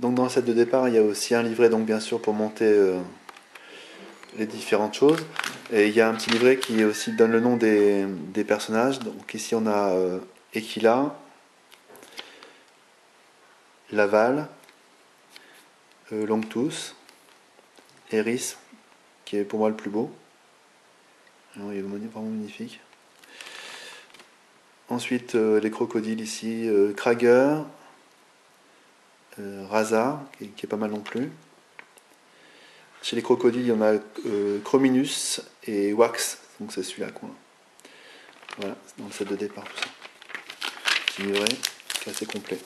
Donc dans le set de départ, il y a aussi un livret, donc bien sûr pour monter euh, les différentes choses. Et il y a un petit livret qui aussi donne le nom des, personnages. Donc ici on a euh, Equila, Laval, euh, Longtooth, Eris, qui est pour moi le plus beau. il est vraiment magnifique. Ensuite, euh, les crocodiles ici, euh, Krager, Raza, qui, est pas mal non plus. Chez les crocodiles, il y en a Chrominus et Wax, donc c'est celui-là. Quoi. Voilà, dans le set de départ, tout ça. C'est assez complet.